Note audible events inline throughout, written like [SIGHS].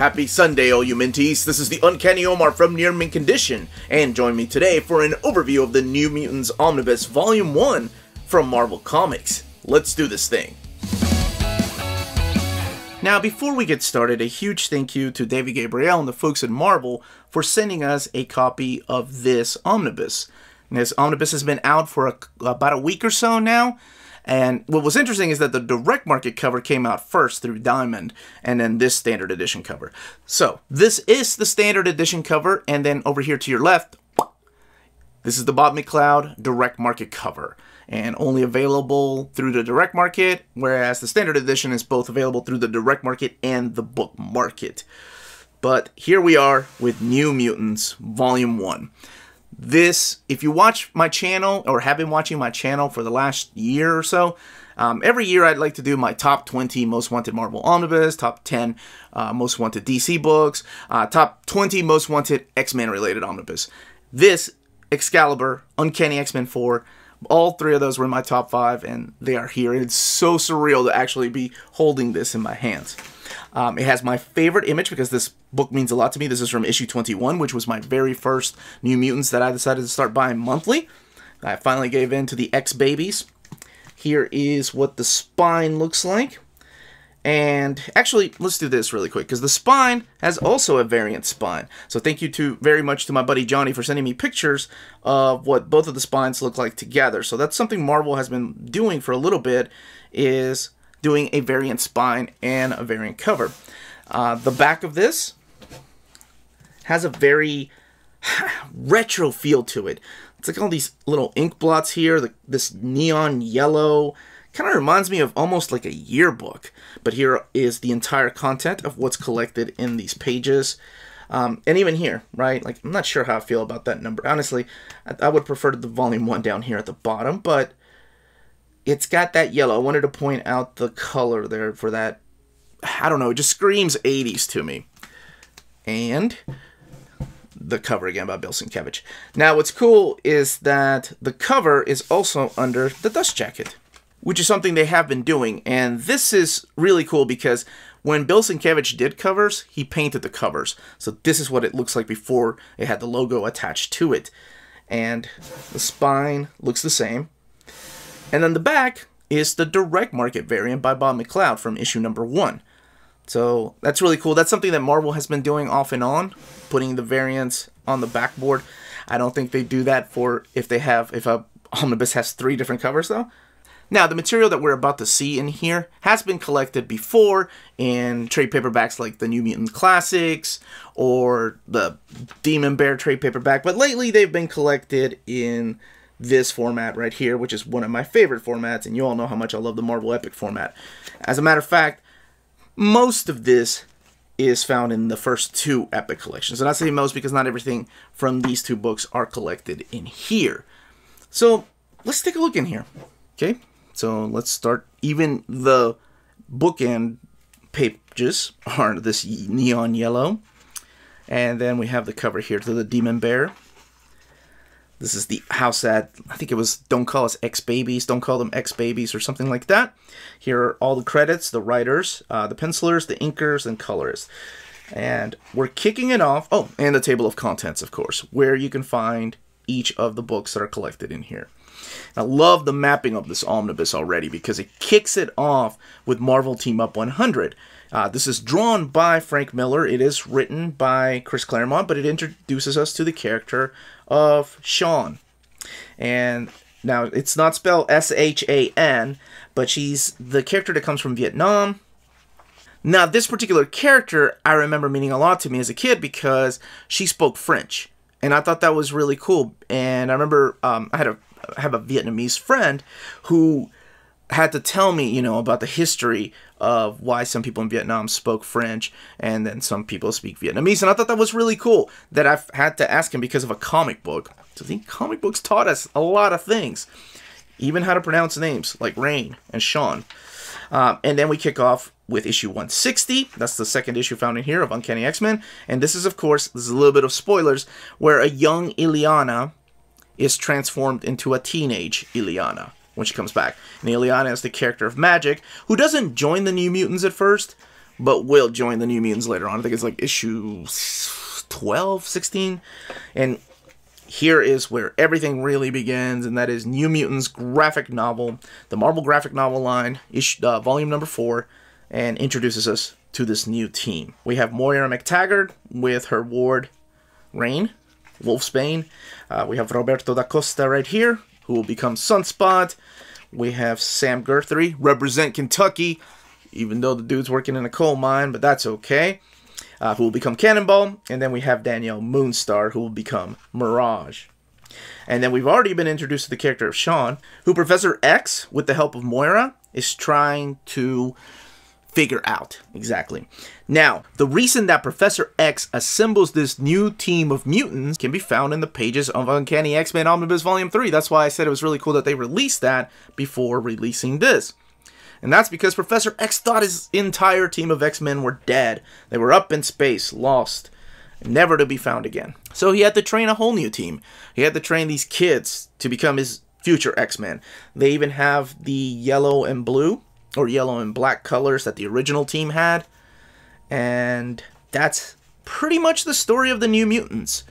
Happy Sunday, all you Minties. This is the Uncanny Omar from Near Mint Condition, and join me today for an overview of the New Mutants Omnibus Volume 1 from Marvel Comics. Let's do this thing. Now, before we get started, a huge thank you to David Gabriel and the folks at Marvel for sending us a copy of this omnibus. And this omnibus has been out for a, about a week or so now, and what was interesting is that the direct market cover came out first through Diamond, and then this standard edition cover. So, this is the standard edition cover, and then over here to your left, this is the Bob McLeod direct market cover, and only available through the direct market, whereas the standard edition is both available through the direct market and the book market. But here we are with New Mutants Volume 1 this, if you watch my channel or have been watching my channel for the last year or so, um, every year I'd like to do my top 20 most wanted Marvel Omnibus, top 10 uh, most wanted DC books, uh, top 20 most wanted X-Men related Omnibus. This, Excalibur, Uncanny X-Men 4, all three of those were in my top five, and they are here. It's so surreal to actually be holding this in my hands. Um, it has my favorite image because this book means a lot to me. This is from issue 21, which was my very first New Mutants that I decided to start buying monthly. I finally gave in to the X Babies. Here is what the spine looks like. And actually, let's do this really quick because the spine has also a variant spine. So thank you to very much to my buddy Johnny for sending me pictures of what both of the spines look like together. So that's something Marvel has been doing for a little bit is doing a variant spine and a variant cover. Uh, the back of this has a very [SIGHS] retro feel to it. It's like all these little ink blots here, the, this neon yellow. Kind of reminds me of almost like a yearbook. But here is the entire content of what's collected in these pages. Um, and even here, right? Like, I'm not sure how I feel about that number. Honestly, I, I would prefer the volume one down here at the bottom, but it's got that yellow. I wanted to point out the color there for that. I don't know, it just screams 80s to me. And the cover again by Bill Sienkiewicz. Now, what's cool is that the cover is also under the dust jacket, which is something they have been doing. And this is really cool because when Bill Sienkiewicz did covers, he painted the covers. So this is what it looks like before it had the logo attached to it. And the spine looks the same. And then the back is the direct market variant by Bob McLeod from issue number one. So that's really cool. That's something that Marvel has been doing off and on, putting the variants on the backboard. I don't think they do that for if they have if a omnibus has three different covers though. Now, the material that we're about to see in here has been collected before in trade paperbacks like the New Mutant Classics or the Demon Bear trade paperback, but lately they've been collected in this format right here, which is one of my favorite formats, and you all know how much I love the Marvel Epic format. As a matter of fact, most of this is found in the first two Epic collections. And I say most because not everything from these two books are collected in here. So let's take a look in here. Okay, so let's start. Even the bookend pages are this neon yellow. And then we have the cover here to the Demon Bear. This is the house that I think it was Don't Call Us X Babies, Don't Call Them X Babies, or something like that. Here are all the credits the writers, uh, the pencilers, the inkers, and colorists. And we're kicking it off. Oh, and the table of contents, of course, where you can find each of the books that are collected in here. I love the mapping of this omnibus already because it kicks it off with Marvel Team Up 100. Uh, this is drawn by Frank Miller. It is written by Chris Claremont, but it introduces us to the character of Xi'an. And now it's not spelled S H A N, but she's the character that comes from Vietnam. Now, this particular character I remember meaning a lot to me as a kid because she spoke French, and I thought that was really cool. And I remember um, I had a have a Vietnamese friend who had to tell me, you know, about the history of why some people in Vietnam spoke French and then some people speak Vietnamese. And I thought that was really cool that I've had to ask him because of a comic book. So I think comic books taught us a lot of things, even how to pronounce names like Rahne and Xi'an. Um, and then we kick off with issue 160. That's the second issue found in here of Uncanny X-Men. And this is, of course, this is a little bit of spoilers, where a young Illyana is transformed into a teenage Illyana when she comes back. And Illyana is the character of Magic, who doesn't join the New Mutants at first, but will join the New Mutants later on. I think it's like issue 12, 16. And here is where everything really begins, and that is New Mutants graphic novel, the Marvel graphic novel line, issue, uh, volume number four, and introduces us to this new team. We have Moira MacTaggert with her ward, Rahne, Wolfsbane. Uh, we have Roberto da Costa right here, who will become Sunspot. We have Sam Guthrie, represent Kentucky, even though the dude's working in a coal mine, but that's okay. Uh, who will become Cannonball. And then we have Danielle Moonstar, who will become Mirage. And then we've already been introduced to the character of Xi'an, who Professor X, with the help of Moira, is trying to figure out exactly. Now, the reason that Professor X assembles this new team of mutants can be found in the pages of Uncanny X-Men Omnibus Volume 3. That's why I said it was really cool that they released that before releasing this. And that's because Professor X thought his entire team of X-Men were dead. They were up in space, lost, never to be found again. So he had to train a whole new team. He had to train these kids to become his future X-Men. They even have the yellow and blue or yellow and black colors that the original team had. And that's pretty much the story of the New Mutants.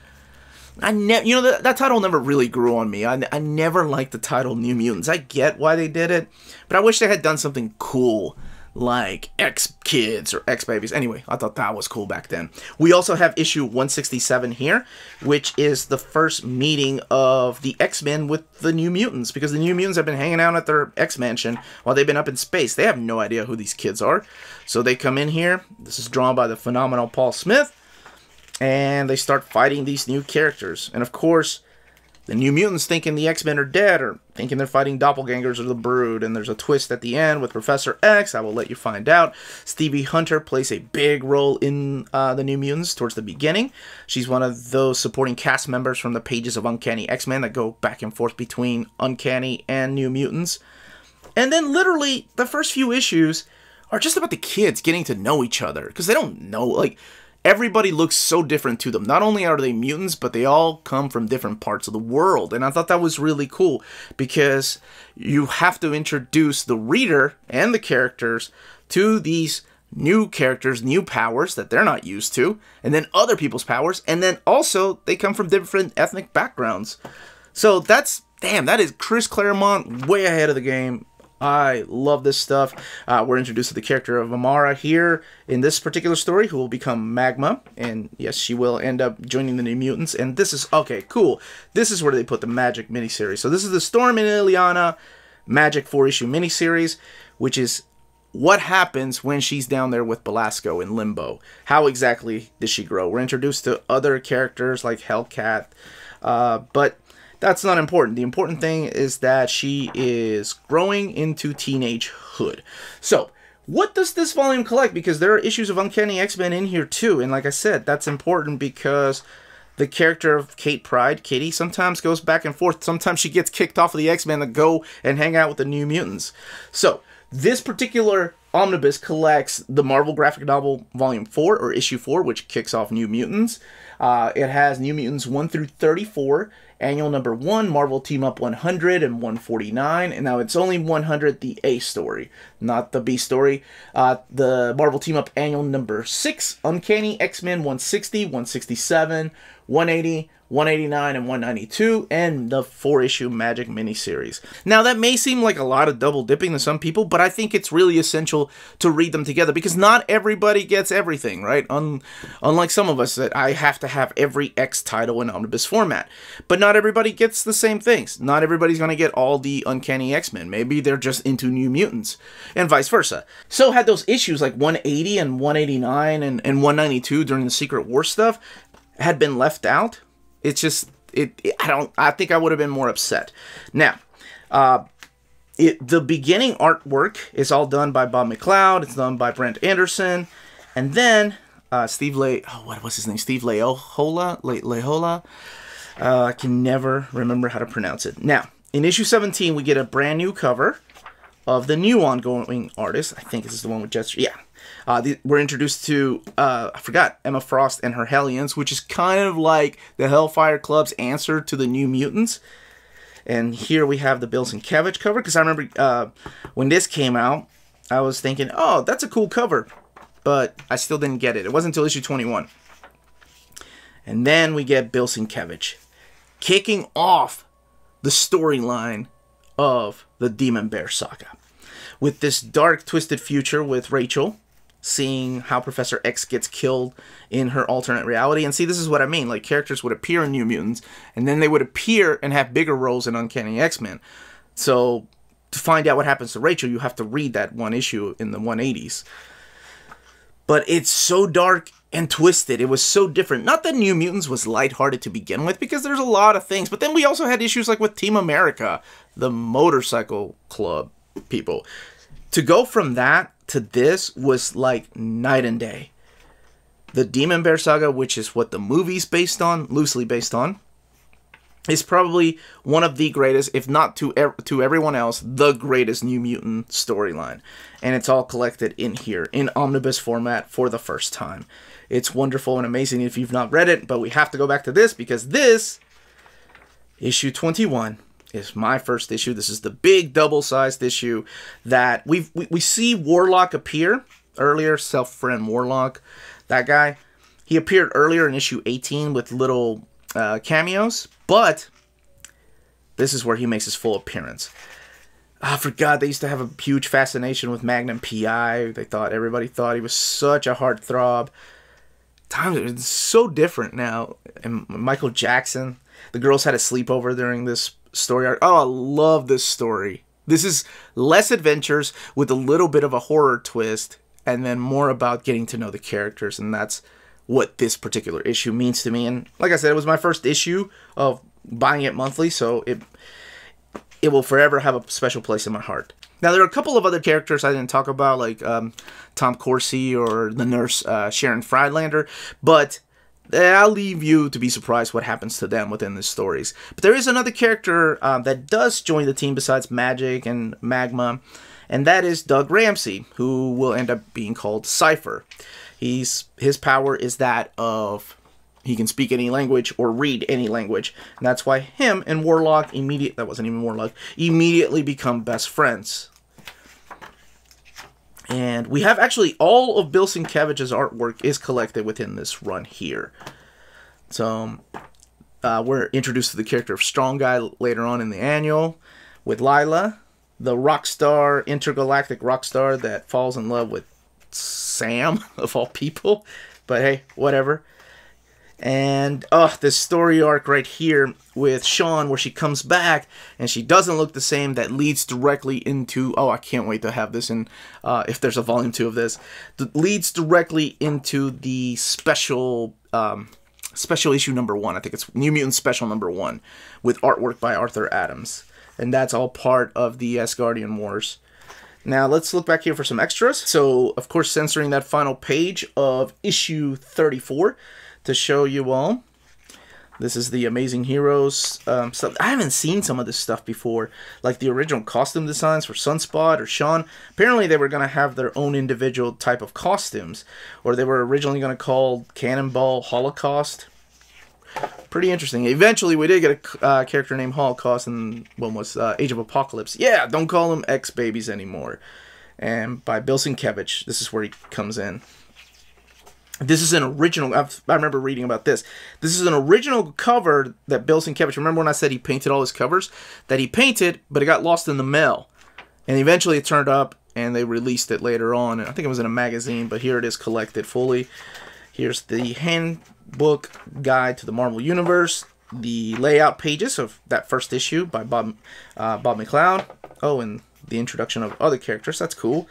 I never, you know, that, that title never really grew on me. I, I never liked the title New Mutants. I get why they did it, but I wish they had done something cool like X Kids or X Babies. Anyway, I thought that was cool back then. We also have issue 167 here, which is the first meeting of the X Men with the New Mutants because the New Mutants have been hanging out at their X Mansion while they've been up in space. They have no idea who these kids are. So they come in here. This is drawn by the phenomenal Paul Smith. And they start fighting these new characters. And of course, the New Mutants thinking the X Men are dead or thinking they're fighting doppelgangers or the Brood. And there's a twist at the end with Professor X. I will let you find out. Stevie Hunter plays a big role in uh, the New Mutants towards the beginning. She's one of those supporting cast members from the pages of Uncanny X Men that go back and forth between Uncanny and New Mutants. And then, literally, the first few issues are just about the kids getting to know each other because they don't know. Like, everybody looks so different to them. Not only are they mutants, but they all come from different parts of the world. And I thought that was really cool because you have to introduce the reader and the characters to these new characters, new powers that they're not used to, and then other people's powers, and then also they come from different ethnic backgrounds. So that's damn, that is Chris Claremont way ahead of the game. I love this stuff. Uh, we're introduced to the character of Amara here in this particular story, who will become Magma. And yes, she will end up joining the New Mutants. And this is, okay, cool. This is where they put the Magic miniseries. So this is the Storm and Illyana Magic 4-issue miniseries, which is what happens when she's down there with Belasco in Limbo. How exactly does she grow? We're introduced to other characters like Hellcat. Uh, but that's not important. The important thing is that she is growing into teenagehood. So, what does this volume collect? Because there are issues of Uncanny X-Men in here too. And like I said, that's important because the character of Kate Pryde, Kitty, sometimes goes back and forth. Sometimes she gets kicked off of the X-Men to go and hang out with the New Mutants. So, this particular omnibus collects the Marvel graphic novel volume 4 or issue 4 which kicks off New Mutants. Uh, it has New Mutants 1 through 34 annual number 1 Marvel Team Up 100 and 149 and now it's only 100 the A story not the B story. Uh, the Marvel Team Up annual number 6 Uncanny X-Men 160, 167, 180, 189 and 192, and the four issue Magic miniseries. Now, that may seem like a lot of double dipping to some people, but I think it's really essential to read them together because not everybody gets everything, right? Un- unlike some of us, that I have to have every X title in omnibus format. But not everybody gets the same things. Not everybody's going to get all the Uncanny X Men. Maybe they're just into New Mutants, and vice versa. So, had those issues like 180 and 189 and, and 192 during the Secret War stuff had been left out, it's just it, it, I don't I think I would have been more upset. Now, uh it the beginning artwork is all done by Bob McLeod, it's done by Brent Anderson, and then uh Steve Le oh what was his name? Steve Lehola Le, Lehola. Uh, I can never remember how to pronounce it. Now, in issue 17 we get a brand new cover of the new ongoing artist. I think this is the one with Jets. Yeah, uh, the, we're introduced to, uh, I forgot, Emma Frost and her Hellions, which is kind of like the Hellfire Club's answer to the New Mutants. And here we have the Bill Sienkiewicz cover, because I remember uh, when this came out, I was thinking, oh, that's a cool cover. but I still didn't get it. It wasn't until issue 21. And then we get Bill Sienkiewicz kicking off the storyline of the Demon Bear saga. With this dark, twisted future with Rachel, seeing how Professor X gets killed in her alternate reality. And see, this is what I mean. Like, characters would appear in New Mutants, and then they would appear and have bigger roles in Uncanny X Men. So, to find out what happens to Rachel, you have to read that one issue in the 180s. But it's so dark and twisted. It was so different. Not that New Mutants was lighthearted to begin with, because there's a lot of things. But then we also had issues like with Team America, the motorcycle club people. To go from that to this was like night and day. The Demon Bear Saga, which is what the movie's based on, loosely based on, is probably one of the greatest, if not to ev- to everyone else, the greatest New Mutant storyline. And it's all collected in here in omnibus format for the first time. It's wonderful and amazing if you've not read it, but we have to go back to this because this issue 21 is my first issue. This is the big double-sized issue that we we, we see Warlock appear earlier, self-friend Warlock, that guy. He appeared earlier in issue 18 with little uh, cameos, but this is where he makes his full appearance. I forgot they used to have a huge fascination with Magnum PI. They thought everybody thought he was such a heartthrob. Times are so different now. And Michael Jackson, the girls had a sleepover during this story arc. Oh, I love this story. This is less adventures with a little bit of a horror twist, and then more about getting to know the characters, and that's what this particular issue means to me. And like I said, it was my first issue of buying it monthly, so it it will forever have a special place in my heart. Now there are a couple of other characters I didn't talk about, like um, Tom Corsi or the nurse uh, Sharon Friedlander, but I'll leave you to be surprised what happens to them within the stories. But there is another character um, that does join the team besides Magic and Magma, and that is Doug Ramsey, who will end up being called Cypher. He's his power is that of he can speak any language or read any language, and that's why him and Warlock immediate that wasn't even Warlock immediately become best friends. And we have actually all of Bill Sienkiewicz's artwork is collected within this run here. So uh, we're introduced to the character of Strong Guy later on in the annual with Lila, the rock star, intergalactic rock star that falls in love with Sam, [LAUGHS] of all people. But hey, whatever. And oh, this story arc right here with Xi'an, where she comes back and she doesn't look the same, that leads directly into oh, I can't wait to have this in uh, if there's a volume two of this, that leads directly into the special um, special issue number one. I think it's New Mutant Special number one with artwork by Arthur Adams, and that's all part of the Asgardian Wars. Now let's look back here for some extras. So of course, censoring that final page of issue 34 to show you all. This is the Amazing Heroes um, stuff. I haven't seen some of this stuff before, like the original costume designs for Sunspot or Xi'an. Apparently, they were going to have their own individual type of costumes, or they were originally going to call Cannonball Holocaust. Pretty interesting. Eventually, we did get a uh, character named Holocaust in what was uh, Age of Apocalypse. Yeah, don't call them X babies anymore. And by Bill Sienkiewicz, this is where he comes in. This is an original. I've, i remember reading about this. This is an original cover that Bill Sienkiewicz. Remember when I said he painted all his covers? That he painted, but it got lost in the mail, and eventually it turned up, and they released it later on. and I think it was in a magazine, but here it is collected fully. Here's the handbook guide to the Marvel Universe, the layout pages of that first issue by Bob uh, Bob McLeod. Oh, and the introduction of other characters. That's cool.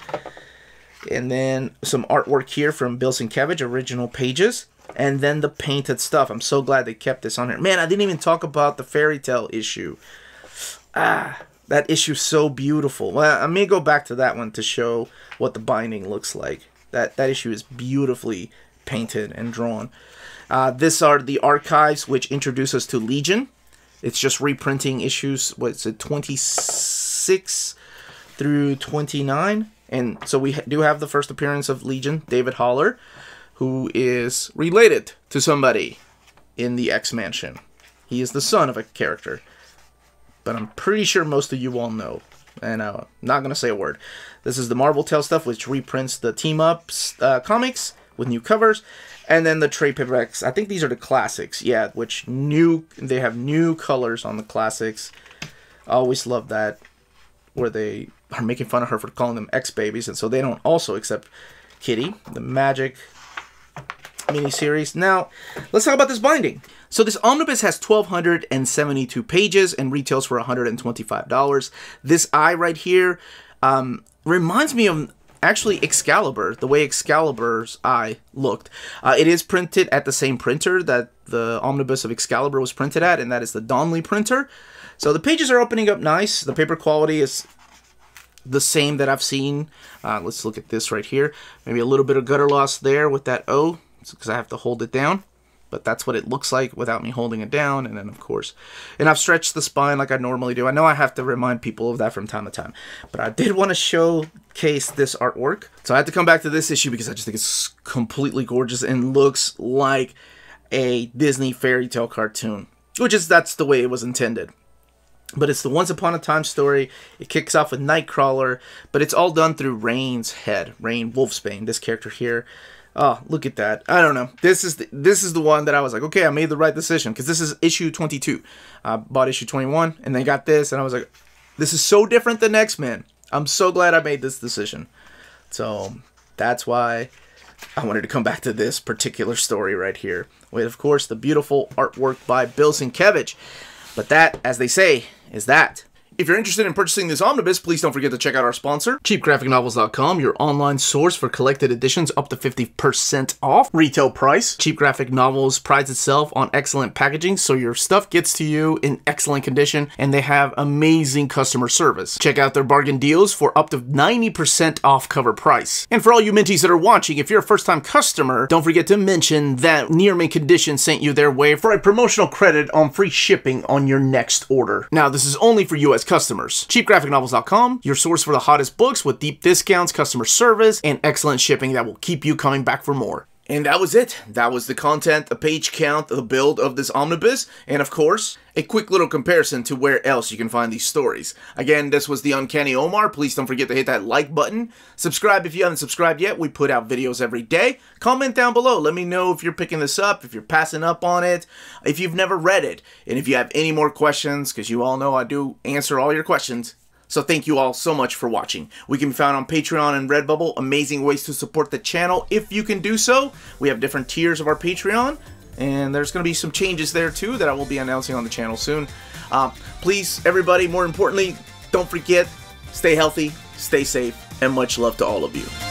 And then some artwork here from Bill Sienkiewicz, original pages. And then the painted stuff. I'm so glad they kept this on here. Man, I didn't even talk about the fairy tale issue. Ah, that issue's so beautiful. Well, I may go back to that one to show what the binding looks like. That that issue is beautifully painted and drawn. Uh, this are the archives which introduce us to Legion. It's just reprinting issues. What's it, 26 through 29? And so we do have the first appearance of Legion, David Haller, who is related to somebody in the X Mansion. He is the son of a character. But I'm pretty sure most of you all know and I'm uh, not gonna say a word. This is the Marvel Tale stuff, which reprints the Team Ups uh, comics with new covers, and then the trade paperbacks. I think these are the classics, yeah, which new they have new colors on the classics. I always love that, where they are making fun of her for calling them X babies, and so they don't also accept Kitty, the Magic miniseries. Now, let's talk about this binding. So this omnibus has 1,272 pages and retails for $125. This eye right here um, reminds me of actually Excalibur, the way Excalibur's eye looked. Uh, it is printed at the same printer that the omnibus of Excalibur was printed at, and that is the Donnelley printer. So the pages are opening up nice. The paper quality is the same that I've seen. Uh, let's look at this right here. Maybe a little bit of gutter loss there with that O because I have to hold it down. But that's what it looks like without me holding it down. And then, of course, and I've stretched the spine like I normally do. I know I have to remind people of that from time to time. But I did want to showcase this artwork. So I had to come back to this issue because I just think it's completely gorgeous and looks like a Disney fairy tale cartoon. Which is, that's the way it was intended. But it's the Once Upon a Time story. It kicks off with Nightcrawler, but it's all done through Rahne's head, Rahne Wolfsbane, this character here. Oh, look at that. I don't know. This is the, this is the one that I was like, okay, I made the right decision because this is issue 22. I bought issue 21 and then got this and I was like, this is so different than X-Men. I'm so glad I made this decision. So that's why I wanted to come back to this particular story right here. With, of course, the beautiful artwork by Bill Sienkiewicz. But that, as they say, is that. If you're interested in purchasing this omnibus, please don't forget to check out our sponsor, cheapgraphicnovels.com, your online source for collected editions up to 50% off retail price. Cheap Graphic Novels prides itself on excellent packaging, so your stuff gets to you in excellent condition, and they have amazing customer service. Check out their bargain deals for up to 90% off cover price. And for all you Minties that are watching, if you're a first-time customer, don't forget to mention that Near Mint Condition sent you their way for a promotional credit on free shipping on your next order. Now, this is only for U.S customers. CheapGraphicNovels.com, your source for the hottest books with deep discounts, customer service, and excellent shipping that will keep you coming back for more. And that was it. That was the content, the page count, the build of this omnibus, and of course, a quick little comparison to where else you can find these stories. Again, this was the Uncanny Omar. Please don't forget to hit that like button. Subscribe if you haven't subscribed yet. We put out videos every day. Comment down below. Let me know if you're picking this up, if you're passing up on it, if you've never read it, and if you have any more questions, because you all know I do answer all your questions. So thank you all so much for watching. We can be found on Patreon and Redbubble, amazing ways to support the channel if you can do so. We have different tiers of our Patreon, and there's going to be some changes there too that I will be announcing on the channel soon. Uh, please, everybody, more importantly, don't forget, stay healthy, stay safe, and much love to all of you.